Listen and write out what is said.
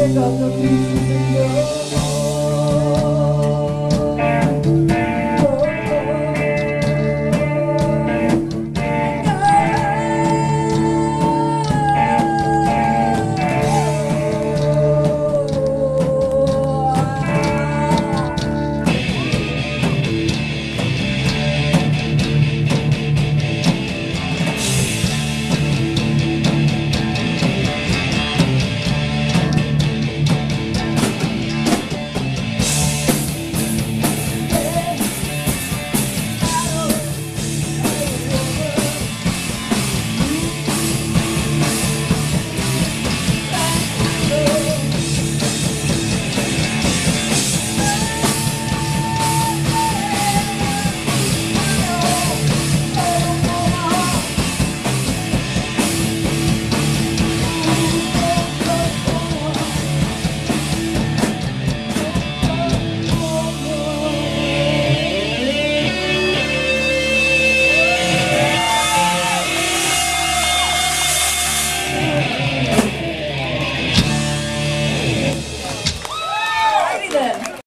chega tão triste, Senhor.